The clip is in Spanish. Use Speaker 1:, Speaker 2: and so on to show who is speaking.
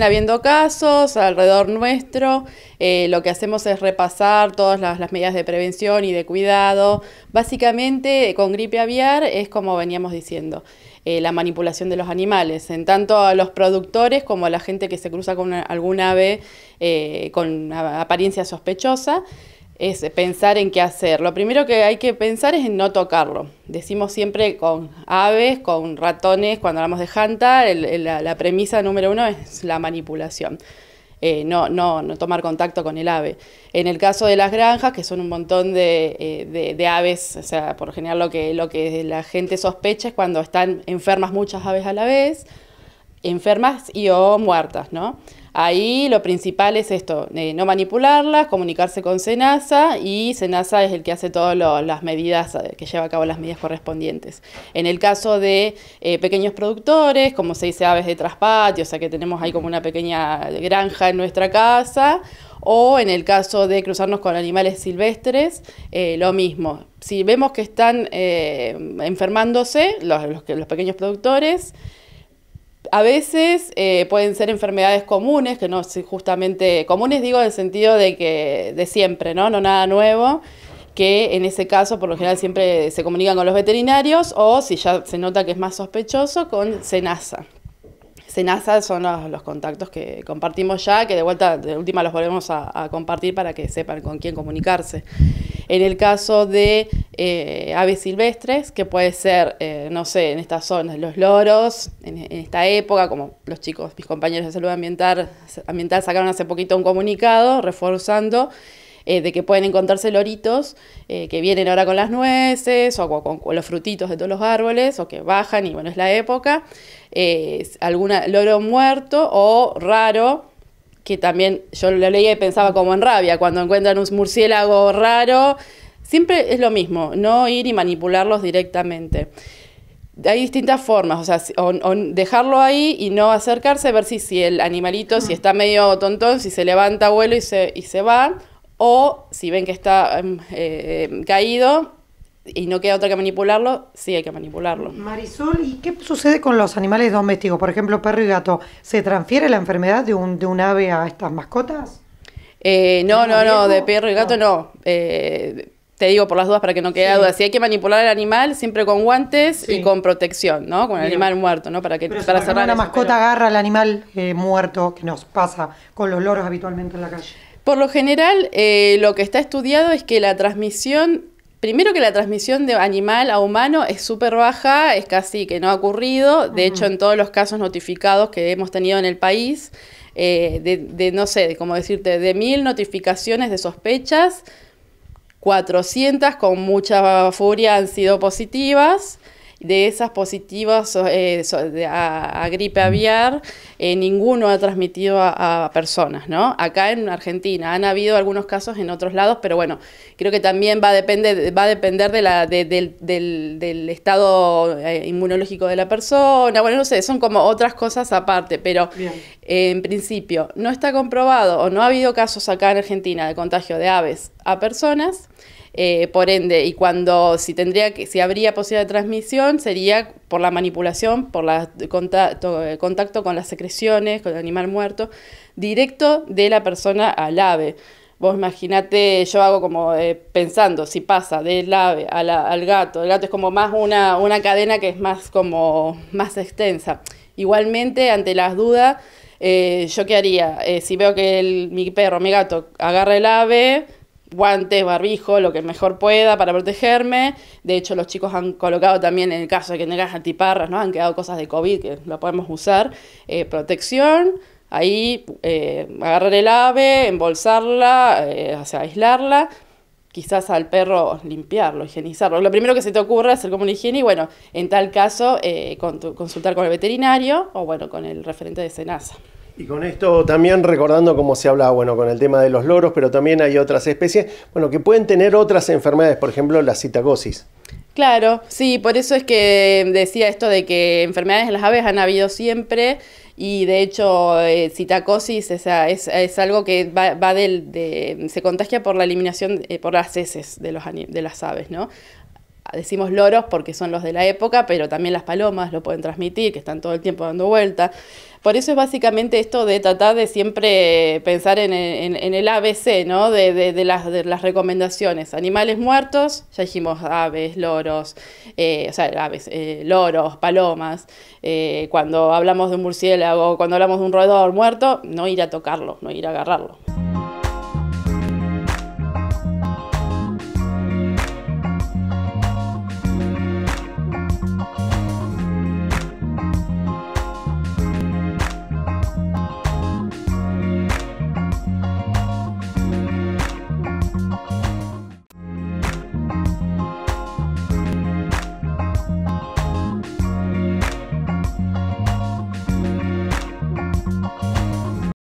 Speaker 1: habiendo casos alrededor nuestro, eh, lo que hacemos es repasar todas las, medidas de prevención y de cuidado. Básicamente, con gripe aviar es como veníamos diciendo, eh, la manipulación de los animales, en tanto a los productores como a la gente que se cruza con algún ave eh, con apariencia sospechosa es pensar en qué hacer. Lo primero que hay que pensar es en no tocarlo. Decimos siempre con aves, con ratones, cuando hablamos de janta, la, premisa número uno es la manipulación. Eh, no, no, no, tomar contacto con el ave. En el caso de las granjas, que son un montón de, eh, de, aves, o sea, por lo general lo que, lo que la gente sospecha es cuando están enfermas muchas aves a la vez, enfermas y o muertas, ¿no? Ahí lo principal es esto, eh, no manipularlas, comunicarse con SENASA y SENASA es el que hace todas las medidas, eh, que lleva a cabo las medidas correspondientes. En el caso de eh, pequeños productores, como se dice aves de traspatio, o sea que tenemos ahí como una pequeña granja en nuestra casa, o en el caso de cruzarnos con animales silvestres, lo mismo. Si vemos que están enfermándose los, los pequeños productores, a veces eh, pueden ser enfermedades comunes, que no justamente comunes digo en el sentido de que de siempre, ¿no? No nada nuevo, que en ese caso por lo general siempre se comunican con los veterinarios o si ya se nota que es más sospechoso con SENASA. SENASA son los, contactos que compartimos ya, que de vuelta, de última los volvemos a, compartir para que sepan con quién comunicarse. En el caso de eh, aves silvestres, que puede ser, eh, no sé, en estas zonas, los loros, en, esta época, como los chicos, mis compañeros de salud ambiental, sacaron hace poquito un comunicado reforzando eh, de que pueden encontrarse loritos que vienen ahora con las nueces o con, los frutitos de todos los árboles o que bajan y bueno, es la época. Eh, alguna loro muerto o raro, que también yo lo leía y pensaba como en rabia, cuando encuentran un murciélago raro, siempre es lo mismo, no ir y manipularlos directamente. Hay distintas formas, o sea, o, dejarlo ahí y no acercarse, ver si, si el animalito, si está medio tontón, si se levanta, vuelo y se, y se va, o si ven que está em, eh, caído y no queda otra que manipularlo, sí hay que manipularlo.
Speaker 2: Marisol, ¿y qué sucede con los animales domésticos? Por ejemplo, perro y gato. ¿Se transfiere la enfermedad de un, de un ave a estas mascotas?
Speaker 1: Eh, no, no, no, de perro y gato no. Eh, te digo por las dudas para que no quede duda. Si hay que manipular al animal, siempre con guantes y con protección, ¿no? Con el animal muerto, ¿no? Para que
Speaker 2: para cerrar. Una mascota agarra al animal muerto que nos pasa con los loros habitualmente en la calle.
Speaker 1: Por lo general, eh, lo que está estudiado es que la transmisión, primero que la transmisión de animal a humano es súper baja, es casi que no ha ocurrido. De hecho, en todos los casos notificados que hemos tenido en el país, eh, de, de, no sé, como decirte, de mil notificaciones de sospechas, 400 con mucha furia han sido positivas de esas positivas eh, a, gripe aviar, eh, ninguno ha transmitido a, personas, ¿no? Acá en Argentina han habido algunos casos en otros lados, pero bueno, creo que también va a depender, va a depender de la, del, estado eh, inmunológico de la persona, bueno, no sé, son como otras cosas aparte, pero en principio no está comprobado o no ha habido casos acá en Argentina de contagio de aves a personas. Eh, por ende, y cuando si tendría que, si habría posibilidad de transmisión, sería por la manipulación, por la contacto, eh, contacto con las secreciones, con el animal muerto, directo de la persona al ave. Vos imaginate, yo hago como eh, pensando, si pasa del ave al gato, el gato es como más una, una cadena que es más como más extensa. Igualmente, ante las dudas, ¿yo qué haría? si veo que mi perro, mi gato, agarra el ave, guantes, barbijo, lo que mejor pueda para protegerme. De hecho, los chicos han colocado también, en el caso de que tengas antiparras, ¿no? Han quedado cosas de COVID que lo podemos usar. Eh, protección, ahí eh, agarrar el ave, embolsarla, eh, o sea, aislarla. Quizás al perro limpiarlo, higienizarlo. Lo primero que se te ocurre es hacer como una higiene y bueno, en tal caso consultar con el veterinario o bueno, con el referente de SENASA.
Speaker 3: Y con esto también recordando cómo se habla, bueno, con el tema de los loros, pero también hay otras especies, bueno, que pueden tener otras enfermedades, por ejemplo, la citacosis.
Speaker 1: Claro, sí, por eso es que decía esto de que enfermedades en las aves han habido siempre y de hecho eh, citacosis es, es, algo que va, va del, de, se contagia por la eliminación, eh, por las heces de, los, de las aves, ¿no? Decimos loros porque son los de la época, pero también las palomas lo pueden transmitir, que están todo el tiempo dando vuelta. Por eso es básicamente esto de tratar de siempre pensar en, el ABC, ¿no? De, las, de, las, recomendaciones. Animales muertos, ya dijimos aves, loros, eh, o sea, aves, eh, loros, palomas. Eh, cuando hablamos de un murciélago, cuando hablamos de un roedor muerto, no ir a tocarlo, no ir a agarrarlo.